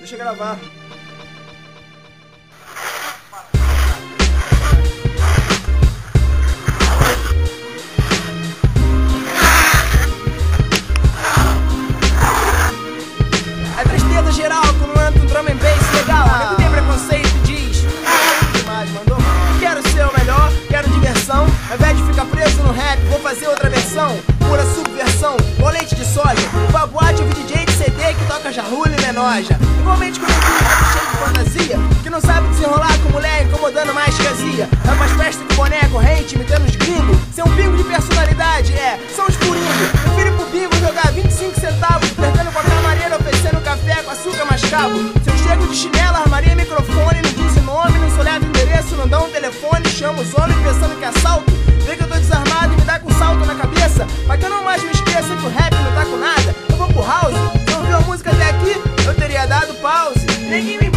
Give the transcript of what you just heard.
Deixa eu gravar. É tristeza geral entra um drum and bass legal. Nego tem preconceito diz. "Ah, demais? Quero ser o melhor, quero diversão. Ao invés de ficar preso no rap, vou fazer outra versão. Pura subversão, com leite de soja. Pra boate, ouvi DJ de CD que toca jarrulho e menoja. Igualmente como um cheio de fantasia, que não sabe desenrolar com mulher incomodando mais que azia. É umas festas com boné corrente, imitando os gringos. Ser um bingo de personalidade, é, são os puringos. Prefiro pro bingo jogar 25 centavos, tentando com a camareira oferecendo café com açúcar mascavo. Se eu chego de chinela, armaria microfone, não diz nome, não soletra endereço, não dá um telefone, chama os homens pensando que é assalto. Não tá